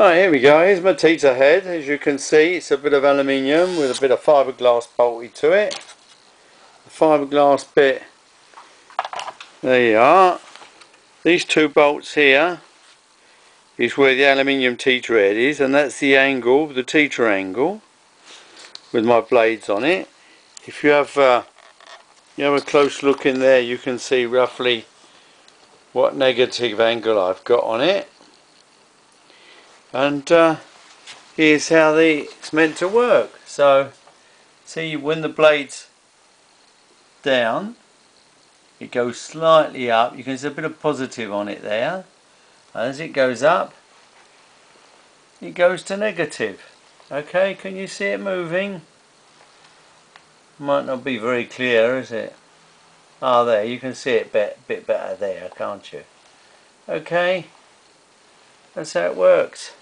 Right, here we go. Here's my teeter head. As you can see, it's a bit of aluminium with a bit of fiberglass bolted to it. The fiberglass bit, there you are. These two bolts here is where the aluminium teeter head is, and that's the angle, the teeter angle, with my blades on it. If you have, uh, you have a close look in there, you can see roughly what negative angle I've got on it and uh, here's how the, it's meant to work. So see when the blades down it goes slightly up. You can see a bit of positive on it there. As it goes up it goes to negative. Okay can you see it moving? Might not be very clear is it? Ah there you can see it a bit, bit better there can't you? Okay that's how it works